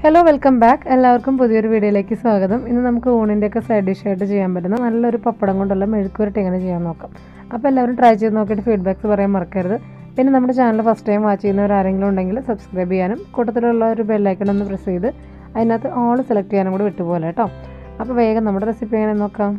Hello welcome back എല്ലാവർക്കും പുതിയൊരു വീഡിയോയിലേക്ക് സ്വാഗതം. ഇന്ന് നമുക്ക് ഊണിന്റെയൊക്കെ സൈഡ് ഡിഷായിട്ട് ചെയ്യാൻ പറ്റുന്ന നല്ലൊരു പപ്പടം കൊണ്ടുള്ള മെഴുക്കുവരട്ടി എങ്ങനെ ചെയ്യാൻ നോക്കാം. അപ്പോൾ എല്ലാവരും ട്രൈ ചെയ്ത് നോക്കിയിട്ട് ഫീഡ്ബാക്ക്സ് പറയാൻ മറക്കരുത്. പിന്നെ നമ്മുടെ ചാനൽ ഫസ്റ്റ് ടൈം വാച്ച് ചെയ്യുന്നവർ ആരെങ്കിലും ഉണ്ടെങ്കിൽ സബ്സ്ക്രൈബ് ചെയ്യാനും കൂട്ടത്തിലുള്ള ഒരു ബെല്ലൈക്കൺ ഒന്ന് പ്രസ് ചെയ്ത് അതിനകത്ത് ഓൾ സെലക്ട് ചെയ്യാനും കൂടി വിട്ടുപോലെ കേട്ടോ അപ്പോൾ വേഗം നമ്മുടെ റെസിപ്പി എങ്ങനെ നോക്കാം?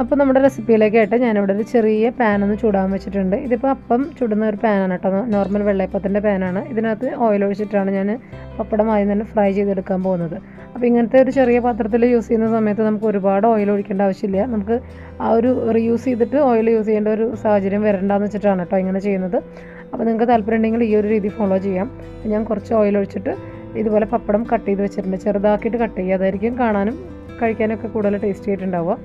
അപ്പോൾ നമ്മുടെ റെസിപ്പിയിലേക്കായിട്ട് ഞാനിവിടെ ഒരു ചെറിയ പാൻ ഒന്ന് ചൂടാൻ വെച്ചിട്ടുണ്ട്. ഇതിപ്പോൾ അപ്പം ചുടുന്ന ഒരു പാനാണ് കേട്ടോ. നോർമൽ വെള്ളയപ്പത്തിന്റെ പാനാണ് ഇതിനകത്ത് ഓയിൽ ഒഴിച്ചിട്ടാണ് ഞാൻ പപ്പടം ആദ്യം തന്നെ ഫ്രൈ ചെയ്തെടുക്കാൻ പോകുന്നത്. അപ്പോൾ ഇങ്ങനത്തെ ഒരു ചെറിയ പാത്രത്തിൽ യൂസ് ചെയ്യുന്ന സമയത്ത് നമുക്ക് ഒരുപാട് ഓയിൽ ഒഴിക്കേണ്ട ആവശ്യമില്ല. നമുക്ക് ആ ഒരു റീയൂസ് ചെയ്തിട്ട് ഓയിൽ യൂസ് ചെയ്യേണ്ട ഒരു സാഹചര്യം വരണ്ടെന്ന് വെച്ചിട്ടാണ് കേട്ടോ ഇങ്ങനെ ചെയ്യുന്നത്. അപ്പോൾ നിങ്ങൾക്ക് താല്പര്യം ഉണ്ടെങ്കിൽ ഈ ഒരു രീതി ഫോളോ ചെയ്യാം. ഞാൻ കുറച്ച് ഓയിൽ ഒഴിച്ചിട്ട് ഇതുപോലെ പപ്പടം കട്ട് ചെയ്ത് വെച്ചിട്ടുണ്ട്. ചെറുതാക്കിയിട്ട് കട്ട് ചെയ്യുക. അതായിരിക്കും കാണാനും കഴിക്കാനൊക്കെ കൂടുതൽ ടേസ്റ്റ് ആയിട്ടുണ്ടാവുക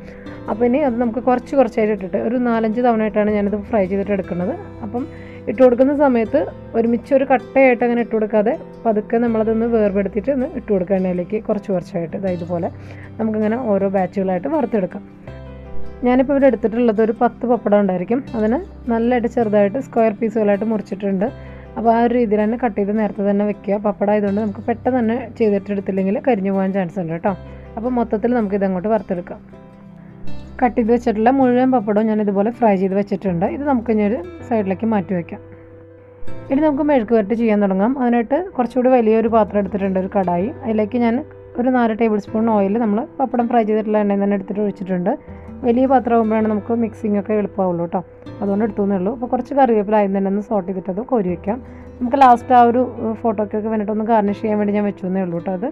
അപ്പോൾ ഇനി അത് നമുക്ക് കുറച്ച് കുറച്ചായിട്ട് ഇട്ടിട്ട് ഒരു നാലഞ്ച് തവണയായിട്ടാണ് ഞാനിത് ഫ്രൈ ചെയ്തിട്ട് എടുക്കുന്നത്. അപ്പം ഇട്ട് കൊടുക്കുന്ന സമയത്ത് ഒരുമിച്ച് ഒരു കട്ടയായിട്ട് അങ്ങനെ ഇട്ട് കൊടുക്കാതെ പതുക്കെ നമ്മളതൊന്ന് വേർപെടുത്തിയിട്ട് ഒന്ന് ഇട്ട് കൊടുക്കുക കുറച്ച് കുറച്ചായിട്ട്. ഇതാ പോലെ നമുക്കിങ്ങനെ ഓരോ ബാച്ചുകളായിട്ട് വറുത്തെടുക്കാം. ഞാനിപ്പോൾ ഇവിടെ എടുത്തിട്ടുള്ളത് ഒരു പത്ത് പപ്പടം ഉണ്ടായിരിക്കും. അതിന് നല്ലതായിട്ട് ചെറുതായിട്ട് സ്ക്വയർ പീസുകളായിട്ട് മുറിച്ചിട്ടുണ്ട്. അപ്പോൾ ആ ഒരു രീതിയിൽ തന്നെ കട്ട് ചെയ്ത് നേരത്തെ തന്നെ വെക്കുക. പപ്പടം ആയതുകൊണ്ട് നമുക്ക് പെട്ടെന്ന് തന്നെ ചെയ്തിട്ടെടുത്തില്ലെങ്കിൽ കരിഞ്ഞു പോകാൻ ചാൻസ് ഉണ്ട് കേട്ടോ. അപ്പോൾ മൊത്തത്തിൽ നമുക്ക് ഇതങ്ങോട്ട് വറുത്തെടുക്കാം. കട്ട് ചെയ്ത് വെച്ചിട്ടുള്ള മുഴുവൻ പപ്പടവും ഞാൻ ഇതുപോലെ ഫ്രൈ ചെയ്ത് വെച്ചിട്ടുണ്ട്. ഇത് നമുക്ക് ഇനി ഒരു സൈഡിലേക്ക് മാറ്റി വയ്ക്കാം ഇനി നമുക്ക് മെഴുക്ക് വരട്ടി ചെയ്യാൻ തുടങ്ങാം. അതിനായിട്ട് കുറച്ചുകൂടി വലിയൊരു പാത്രം എടുത്തിട്ടുണ്ട് ഒരു കടായി. അതിലേക്ക് ഞാൻ ഒരു നാല് ടേബിൾ സ്പൂൺ ഓയിൽ നമ്മൾ പപ്പടം ഫ്രൈ ചെയ്തിട്ടുള്ള എണ്ണയിൽ തന്നെ എടുത്തിട്ട് ഒഴിച്ചിട്ടുണ്ട്. വലിയ പാത്രം ആകുമ്പോഴാണ് നമുക്ക് മിക്സിംഗ് ഒക്കെ എളുപ്പമാവുള്ളൂ കേട്ടോ അതുകൊണ്ട് എടുത്തുന്നേ ഉള്ളൂ. അപ്പോൾ കുറച്ച് കറിവേപ്പില ആദ്യം തന്നെ ഒന്ന് സോട്ട് ചെയ്തിട്ട് അത് കോരി വയ്ക്കാം നമുക്ക് ലാസ്റ്റ് ആ ഒരു ഫോട്ടോക്കൊക്കെ വേണ്ടിയിട്ട് ഒന്ന് ഗാർണിഷ് ചെയ്യാൻ വേണ്ടി ഞാൻ വെച്ചു എന്നേ ഉള്ളൂ കേട്ടോ അത്.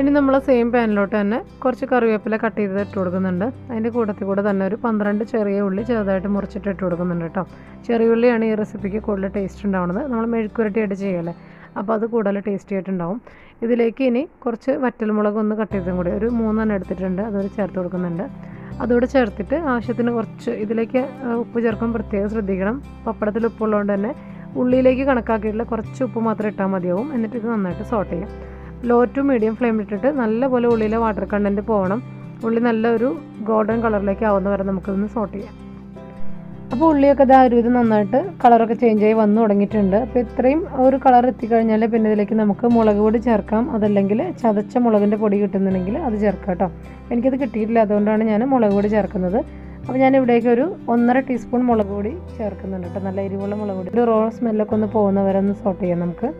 ഇനി നമ്മൾ സെയിം പാനിലോട്ട് തന്നെ കുറച്ച് കറിവേപ്പില കട്ട് ചെയ്ത് ഇട്ട് കൊടുക്കുന്നുണ്ട്. അതിന്റെ കൂട്ടത്തിൽ കൂടെ തന്നെ ഒരു പന്ത്രണ്ട് ചെറിയ ഉള്ളി ചെറുതായിട്ട് മുറിച്ചിട്ട് ഇട്ട് കൊടുക്കുന്നുണ്ട് കേട്ടോ. ചെറിയ ഉള്ളിയാണ് ഈ റെസിപ്പിക്ക് കൂടുതൽ ടേസ്റ്റ് ഉണ്ടാവുന്നത്. നമ്മൾ മെഴുക്കുരട്ടിയായിട്ട് ചെയ്യല്ലേ? അപ്പോൾ അത് കൂടുതൽ ടേസ്റ്റി ആയിട്ടുണ്ടാവും. ഇതിലേക്ക് ഇനി കുറച്ച് വറ്റൽമുളക് ഒന്ന് കട്ട് ചെയ്തും കൂടി ഒരു മൂന്നെണ്ണം എടുത്തിട്ടുണ്ട്. അതൊരു ചേർത്ത് കൊടുക്കുന്നുണ്ട്. അതോടെ ചേർത്തിട്ട് ആവശ്യത്തിന് കുറച്ച് ഇതിലേക്ക് ഉപ്പ് ചേർക്കാൻ പ്രത്യേകം ശ്രദ്ധിക്കണം. പപ്പടത്തിൽ ഉപ്പുള്ളതുകൊണ്ട് തന്നെ ഉള്ളിയിലേക്ക് കണക്കാക്കിയിട്ടുള്ള കുറച്ച് ഉപ്പ് മാത്രം ഇട്ടാൽ മതിയാവും. എന്നിട്ട് ഇത് നന്നായിട്ട് സോട്ട് ചെയ്യാം. ലോ ടു മീഡിയം ഫ്ലെയിമിലിട്ടിട്ട് നല്ലപോലെ ഉള്ളിലെ വാട്ടർ കണ്ടന്റ് പോകണം. ഉള്ളി നല്ലൊരു ഗോൾഡൻ കളറിലേക്ക് ആവുന്ന വരെ നമുക്കിതൊന്ന് സോട്ട് ചെയ്യാം. അപ്പോൾ ഉള്ളിയൊക്കെ ഇതാ ഒരു ഇത് നന്നായിട്ട് കളറൊക്കെ ചേഞ്ച് ആയി വന്നു തുടങ്ങിയിട്ടുണ്ട്. അപ്പോൾ ഇത്രയും ഒരു കളർ എത്തിക്കഴിഞ്ഞാൽ പിന്നെ ഇതിലേക്ക് നമുക്ക് മുളക് പൊടി ചേർക്കാം. അതല്ലെങ്കിൽ ചതച്ച മുളകിന്റെ പൊടി കിട്ടുന്നുണ്ടെങ്കിൽ അത് ചേർക്കാം കേട്ടോ എനിക്കത് കിട്ടിയിട്ടില്ല. അതുകൊണ്ടാണ് ഞാൻ മുളക് പൊടി ചേർക്കുന്നത്. അപ്പോൾ ഞാൻ ഇവിടേക്ക് ഒരു ഒന്നര ടീസ്പൂൺ മുളക് പൊടി ചേർക്കുന്നുണ്ട് കേട്ടോ നല്ല എരിവുള്ള മുളക് പൊടി. ഒരു റോ സ്മെല്ലൊക്കെ ഒന്ന് പോകുന്നവരെ ഒന്ന് സോട്ട് ചെയ്യാം നമുക്ക്.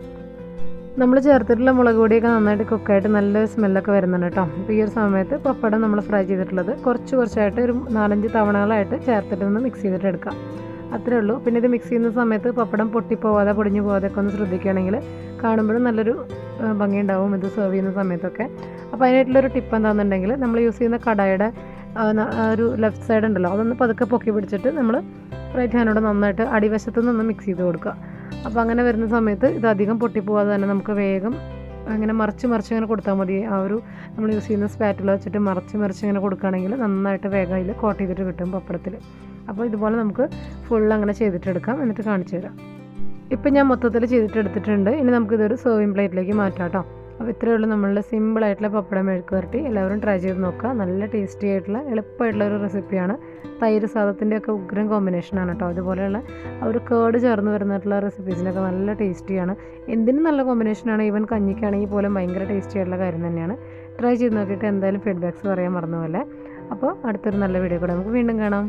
നമ്മൾ ചേർത്തിട്ടുള്ള മുളക് പൊടിയൊക്കെ നന്നായിട്ട് കുക്കായിട്ട് നല്ല സ്മെല്ലൊക്കെ വരുന്നുണ്ട് കേട്ടോ. അപ്പോൾ ഈ ഒരു സമയത്ത് പപ്പടം നമ്മൾ ഫ്രൈ ചെയ്തിട്ടുള്ളത് കുറച്ച് കുറച്ചായിട്ട് ഒരു നാലഞ്ച് തവണകളായിട്ട് ചേർത്തിട്ട് ഒന്ന് മിക്സ് ചെയ്തിട്ട് എടുക്കാം. അത്രേ ഉള്ളൂ. പിന്നെ ഇത് മിക്സ് ചെയ്യുന്ന സമയത്ത് പപ്പടം പൊട്ടിപ്പോവാതെ പൊടിഞ്ഞു പോവാതെ ഒക്കെ ഒന്ന് ശ്രദ്ധിക്കുകയാണെങ്കിൽ കാണുമ്പോഴും നല്ലൊരു ഭംഗി ഉണ്ടാവും ഇത് സെർവ് ചെയ്യുന്ന സമയത്തൊക്കെ. അപ്പോൾ അതിനായിട്ടുള്ളൊരു ടിപ്പ് എന്താണെന്നുണ്ടെങ്കിൽ നമ്മൾ യൂസ് ചെയ്യുന്ന കടായുടെ ഒരു ലെഫ്റ്റ് സൈഡ് ഉണ്ടല്ലോ അതൊന്ന് പതുക്കെ പൊക്കി പിടിച്ചിട്ട് നമ്മൾ റൈറ്റ് ഹാൻഡോട് നന്നായിട്ട് അടിവശത്തു നിന്ന് മിക്സ് ചെയ്ത് കൊടുക്കുക. അപ്പോൾ അങ്ങനെ വരുന്ന സമയത്ത് ഇത് അധികം പൊട്ടിപ്പോവാതെ തന്നെ നമുക്ക് വേഗം അങ്ങനെ മറിച്ച് മറിച്ച് ഇങ്ങനെ കൊടുത്താൽ മതി. ആ ഒരു നമ്മൾ യൂസ് ചെയ്യുന്ന സ്പാറ്റിൽ വെച്ചിട്ട് മറിച്ച് മറിച്ച് ഇങ്ങനെ കൊടുക്കുകയാണെങ്കിൽ നന്നായിട്ട് വേഗം അതിൽ കോട്ട് ചെയ്തിട്ട് കിട്ടും പപ്പടത്തിൽ അപ്പോൾ ഇതുപോലെ നമുക്ക് ഫുൾ അങ്ങനെ ചെയ്തിട്ടെടുക്കാം. എന്നിട്ട് കാണിച്ചു തരാം. ഇപ്പം ഞാൻ മൊത്തത്തിൽ ചെയ്തിട്ടെടുത്തിട്ടുണ്ട്. ഇനി നമുക്കിതൊരു സെർവിങ് പ്ലേറ്റിലേക്ക് മാറ്റാം കേട്ടോ അപ്പോൾ ഇത്രയേ ഉള്ളൂ നമ്മളുടെ സിമ്പിളായിട്ടുള്ള പപ്പടം മെഴുക്ക് വരട്ടി എല്ലാവരും ട്രൈ ചെയ്ത് നോക്കുക. നല്ല ടേസ്റ്റി ആയിട്ടുള്ള എളുപ്പമായിട്ടുള്ള ഒരു റെസിപ്പിയാണ് തൈര് സാദത്തിന്റെ ഒക്കെ ഉഗ്രം കോമ്പിനേഷനാണ് കേട്ടോ. അതുപോലെയുള്ള ആ ഒരു കേട് ചേർന്ന് വരുന്നിട്ടുള്ള റെസിപ്പീസിനൊക്കെ നല്ല ടേസ്റ്റിയാണ് എന്തിനും നല്ല കോമ്പിനേഷനാണ് ഈവൻ കഞ്ഞിക്കാണെങ്കിൽ പോലും ഭയങ്കര ടേസ്റ്റി ആയിട്ടുള്ള കാര്യം തന്നെയാണ്. ട്രൈ ചെയ്ത് നോക്കിയിട്ട് എന്തായാലും ഫീഡ്ബാക്ക്സ് പറയാൻ മറന്നുപോലെ അപ്പോൾ അടുത്തൊരു നല്ല വീഡിയോ കൂടെ നമുക്ക് വീണ്ടും കാണാം.